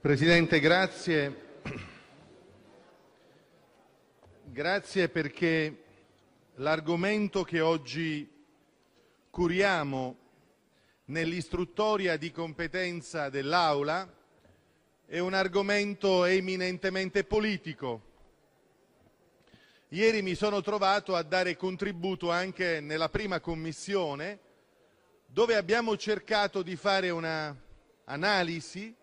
Presidente. Grazie perché l'argomento che oggi curiamo nell'istruttoria di competenza dell'Aula è un argomento eminentemente politico. Ieri mi sono trovato a dare contributo anche nella prima commissione, dove abbiamo cercato di fare un'analisi,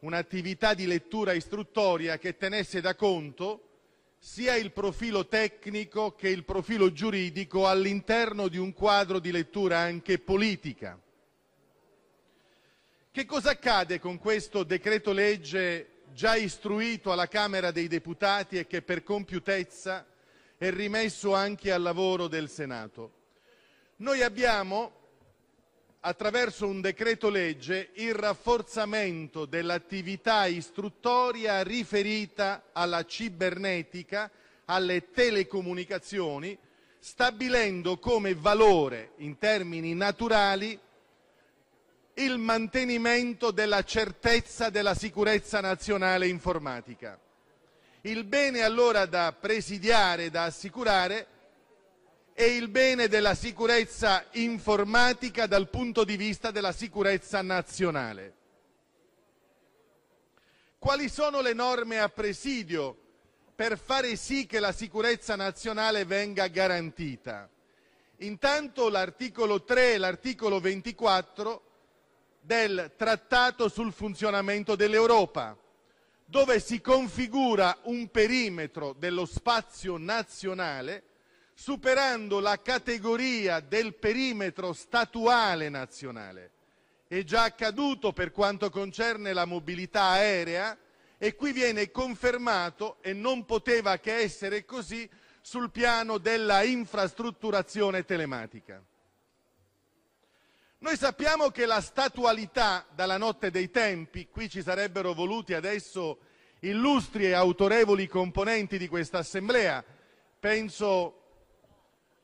un'attività di lettura istruttoria che tenesse da conto sia il profilo tecnico che il profilo giuridico all'interno di un quadro di lettura anche politica. Che cosa accade con questo decreto-legge già istruito alla Camera dei deputati e che per compiutezza è rimesso anche al lavoro del Senato? Noi abbiamo, attraverso un decreto-legge, il rafforzamento dell'attività istruttoria riferita alla cibernetica, alle telecomunicazioni, stabilendo come valore in termini naturali il mantenimento della certezza della sicurezza nazionale informatica. Il bene allora da presidiare, da assicurare, è il bene della sicurezza informatica dal punto di vista della sicurezza nazionale. Quali sono le norme a presidio per fare sì che la sicurezza nazionale venga garantita? Intanto l'articolo 3 e l'articolo 24 del Trattato sul funzionamento dell'Europa, dove si configura un perimetro dello spazio nazionale superando la categoria del perimetro statuale nazionale. È già accaduto per quanto concerne la mobilità aerea e qui viene confermato, e non poteva che essere così, sul piano della infrastrutturazione telematica. Noi sappiamo che la statualità dalla notte dei tempi, qui ci sarebbero voluti adesso illustri e autorevoli componenti di questa Assemblea, penso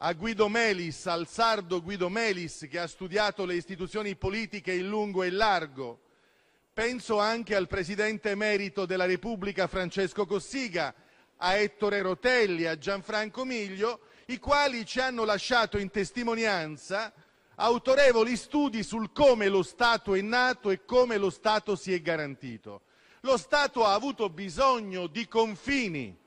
a Guido Melis, al sardo Guido Melis che ha studiato le istituzioni politiche in lungo e in largo, penso anche al Presidente emerito della Repubblica Francesco Cossiga, a Ettore Rotelli, a Gianfranco Miglio, i quali ci hanno lasciato in testimonianza autorevoli studi sul come lo Stato è nato e come lo Stato si è garantito. Lo Stato ha avuto bisogno di confini.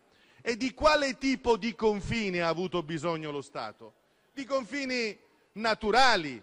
E di quale tipo di confini ha avuto bisogno lo Stato? Di confini naturali,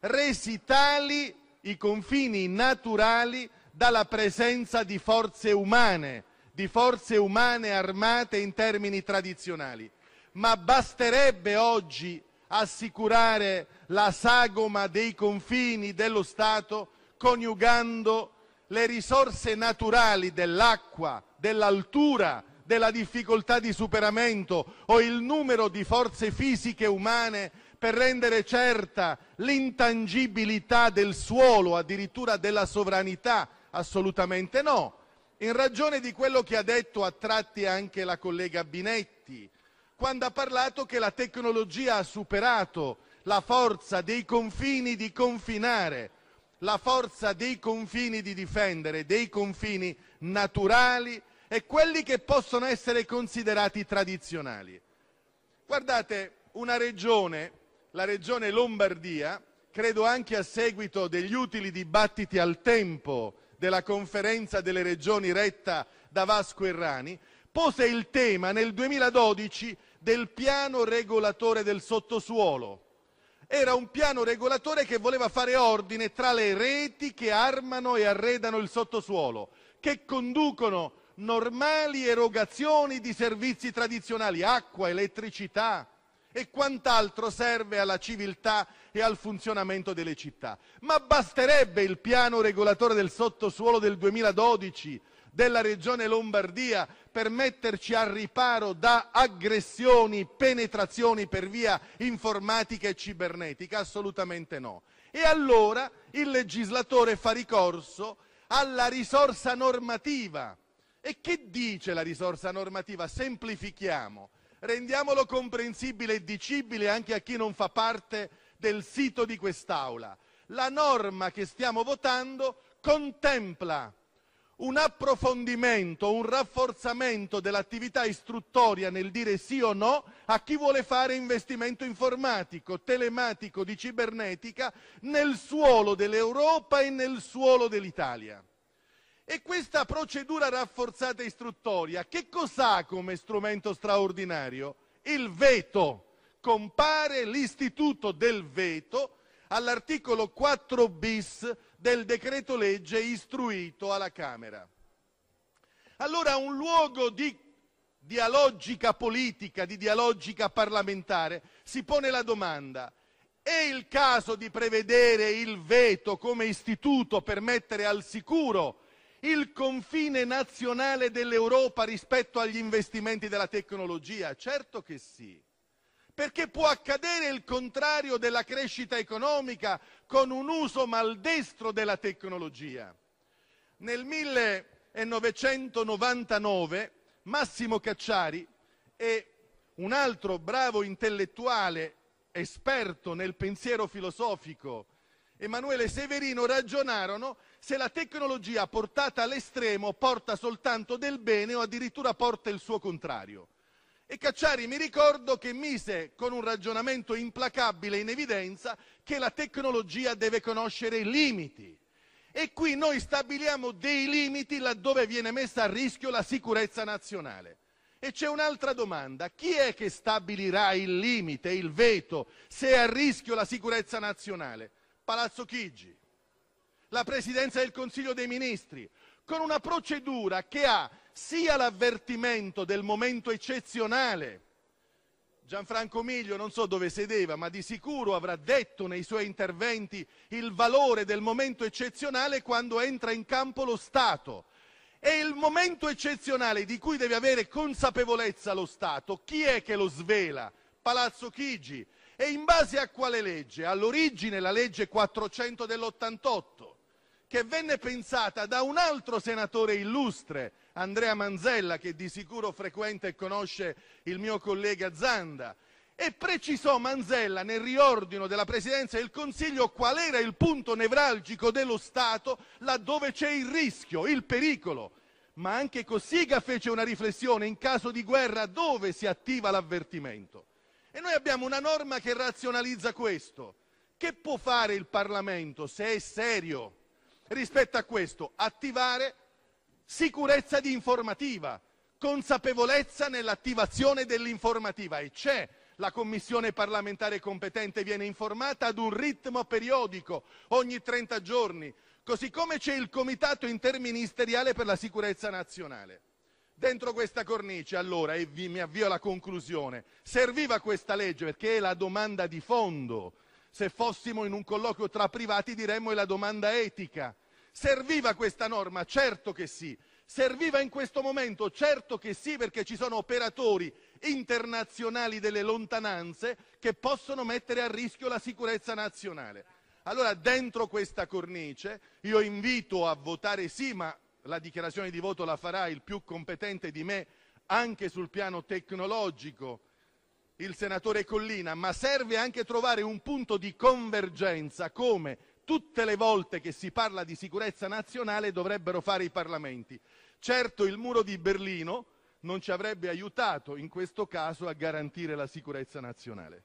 resi tali i confini naturali dalla presenza di forze umane, di forze umane armate in termini tradizionali. Ma basterebbe oggi assicurare la sagoma dei confini dello Stato coniugando le risorse naturali dell'acqua, dell'altura, della difficoltà di superamento o il numero di forze fisiche umane per rendere certa l'intangibilità del suolo, addirittura della sovranità? Assolutamente no. In ragione di quello che ha detto a tratti anche la collega Binetti, quando ha parlato che la tecnologia ha superato la forza dei confini di confinare, la forza dei confini di difendere, dei confini naturali e quelli che possono essere considerati tradizionali. Guardate, una regione, la regione Lombardia, credo anche a seguito degli utili dibattiti al tempo della conferenza delle regioni retta da Vasco Errani, pose il tema nel 2012 del piano regolatore del sottosuolo. Era un piano regolatore che voleva fare ordine tra le reti che armano e arredano il sottosuolo, che conducono normali erogazioni di servizi tradizionali, acqua, elettricità e quant'altro serve alla civiltà e al funzionamento delle città. Ma basterebbe il piano regolatore del sottosuolo del 2012 della regione Lombardia per metterci al riparo da aggressioni, penetrazioni per via informatica e cibernetica? Assolutamente no. E allora il legislatore fa ricorso alla risorsa normativa. E che dice la risorsa normativa? Semplifichiamo, rendiamolo comprensibile e dicibile anche a chi non fa parte del sito di quest'Aula. La norma che stiamo votando contempla un approfondimento, un rafforzamento dell'attività istruttoria nel dire sì o no a chi vuole fare investimento informatico, telematico, di cibernetica nel suolo dell'Europa e nel suolo dell'Italia. E questa procedura rafforzata istruttoria che cos'ha come strumento straordinario? Il veto. Compare l'istituto del veto all'articolo 4 bis del decreto legge istruito alla Camera. Allora un luogo di dialogica politica, di dialogica parlamentare, si pone la domanda, è il caso di prevedere il veto come istituto per mettere al sicuro il confine nazionale dell'Europa rispetto agli investimenti della tecnologia? Certo che sì perché può accadere il contrario della crescita economica con un uso maldestro della tecnologia. Nel 1999 Massimo Cacciari e un altro bravo intellettuale esperto nel pensiero filosofico, Emanuele Severino, ragionarono se la tecnologia portata all'estremo porta soltanto del bene o addirittura porta il suo contrario. E Cacciari mi ricordo che mise con un ragionamento implacabile in evidenza che la tecnologia deve conoscere i limiti. E qui noi stabiliamo dei limiti laddove viene messa a rischio la sicurezza nazionale. E c'è un'altra domanda, chi è che stabilirà il limite, il veto, se è a rischio la sicurezza nazionale? Palazzo Chigi, la Presidenza del Consiglio dei Ministri, con una procedura che ha sia l'avvertimento del momento eccezionale. Gianfranco Miglio non so dove sedeva, ma di sicuro avrà detto nei suoi interventi il valore del momento eccezionale quando entra in campo lo Stato. E il momento eccezionale di cui deve avere consapevolezza lo Stato, chi è che lo svela? Palazzo Chigi. E in base a quale legge? All'origine la legge 400 dell'88 che venne pensata da un altro senatore illustre, Andrea Manzella, che di sicuro frequenta e conosce il mio collega Zanda, e precisò Manzella nel riordino della Presidenza del Consiglio qual era il punto nevralgico dello Stato laddove c'è il rischio, il pericolo. Ma anche Cossiga fece una riflessione in caso di guerra dove si attiva l'avvertimento. E noi abbiamo una norma che razionalizza questo. Che può fare il Parlamento se è serio? Rispetto a questo, attivare sicurezza di informativa, consapevolezza nell'attivazione dell'informativa e c'è la commissione parlamentare competente viene informata ad un ritmo periodico ogni 30 giorni, così come c'è il comitato interministeriale per la sicurezza nazionale. Dentro questa cornice, allora, e vi, mi avvio alla conclusione, serviva questa legge perché è la domanda di fondo se fossimo in un colloquio tra privati diremmo è la domanda etica. Serviva questa norma? Certo che sì. Serviva in questo momento? Certo che sì, perché ci sono operatori internazionali delle lontananze che possono mettere a rischio la sicurezza nazionale. Allora, dentro questa cornice, io invito a votare sì, ma la dichiarazione di voto la farà il più competente di me anche sul piano tecnologico, il senatore Collina, ma serve anche trovare un punto di convergenza come tutte le volte che si parla di sicurezza nazionale dovrebbero fare i Parlamenti. Certo il muro di Berlino non ci avrebbe aiutato in questo caso a garantire la sicurezza nazionale.